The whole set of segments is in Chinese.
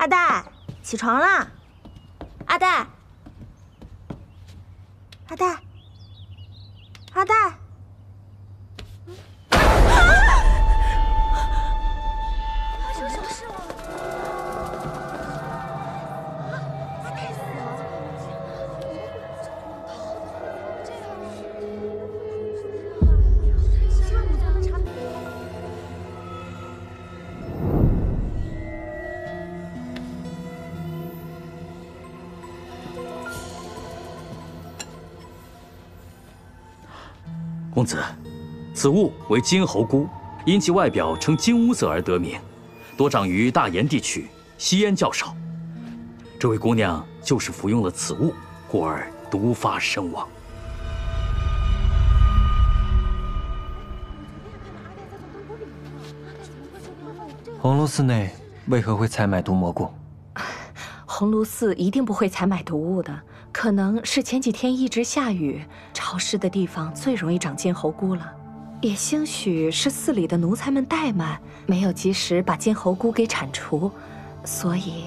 阿呆，起床了。阿呆，阿呆，阿呆。公子，此物为金猴菇，因其外表呈金乌色而得名，多长于大炎地区，吸烟较少。这位姑娘就是服用了此物，故而毒发身亡。红炉寺内为何会采买毒蘑菇？红炉寺一定不会采买毒物的。可能是前几天一直下雨，潮湿的地方最容易长金猴菇了。也兴许是寺里的奴才们怠慢，没有及时把金猴菇给铲除，所以，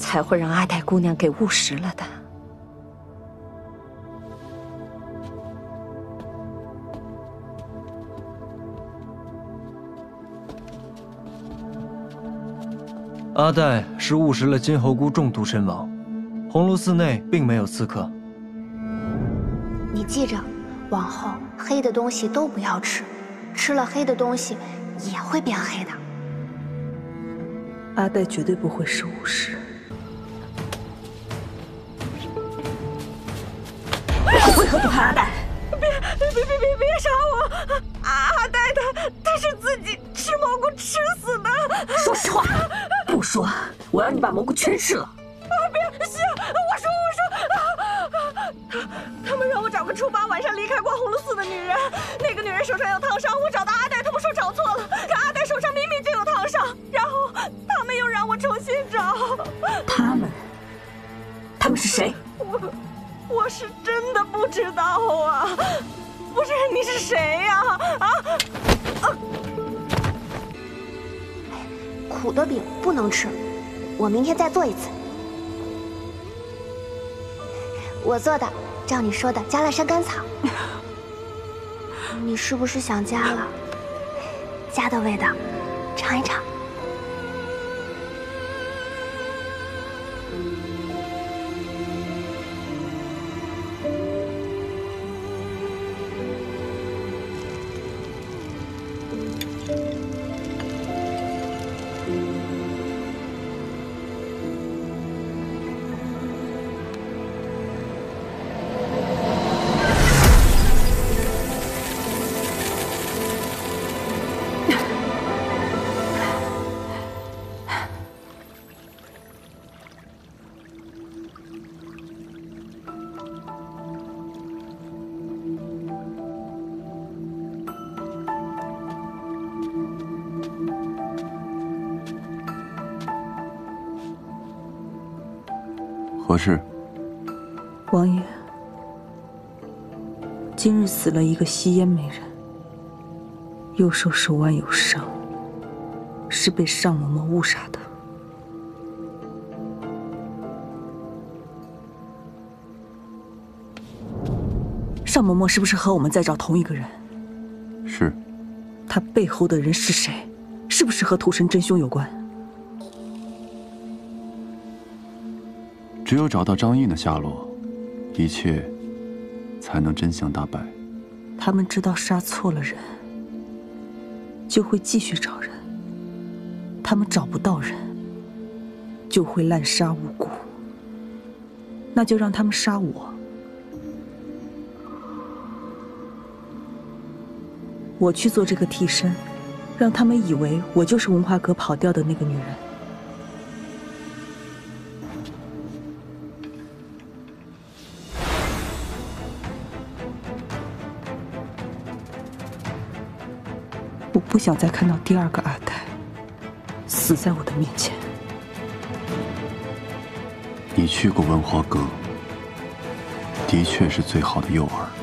才会让阿黛姑娘给误食了的。阿黛是误食了金猴菇中毒身亡。红炉寺内并没有刺客。你记着，往后黑的东西都不要吃，吃了黑的东西也会变黑的。阿黛绝对不会是巫师。为何不怕阿黛？别别别别别别杀我！阿黛她她是自己吃蘑菇吃死的。说实话，不说我要你把蘑菇全吃了。初八晚上离开过红炉寺的女人，那个女人手上有烫伤，我找到阿黛，他们说找错了，可阿黛手上明明就有烫伤，然后他们又让我重新找。他们？他们是谁？我我是真的不知道啊！不是你是谁呀？啊啊！苦的饼不能吃，我明天再做一次。我做的。照你说的，加了山甘草。你是不是想加了？家的味道，尝一尝。何事？王爷，今日死了一个吸烟美人，右手手腕有伤，是被尚嬷嬷误杀的。尚嬷嬷是不是和我们在找同一个人？是。他背后的人是谁？是不是和屠神真凶有关？只有找到张印的下落，一切才能真相大白。他们知道杀错了人，就会继续找人；他们找不到人，就会滥杀无辜。那就让他们杀我，我去做这个替身，让他们以为我就是文化阁跑掉的那个女人。我不想再看到第二个阿泰死在我的面前。你去过文华阁，的确是最好的诱饵。